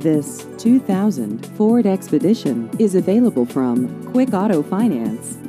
This 2000 Ford Expedition is available from Quick Auto Finance.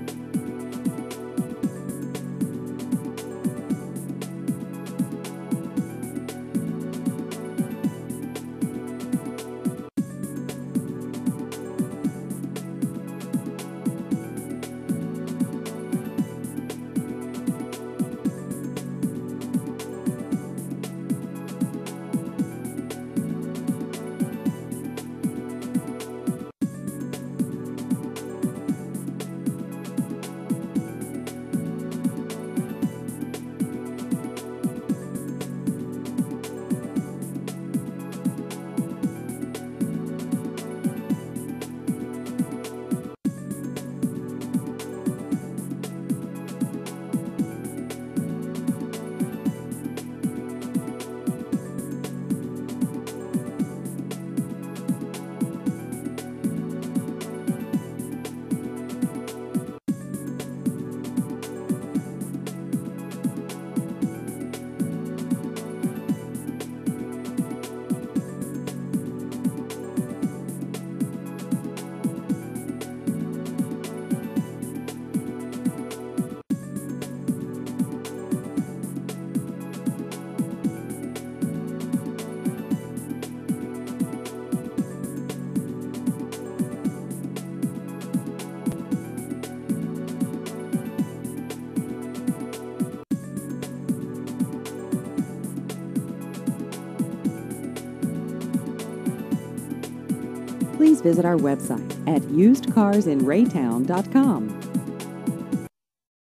Please visit our website at usedcarsinraytown.com.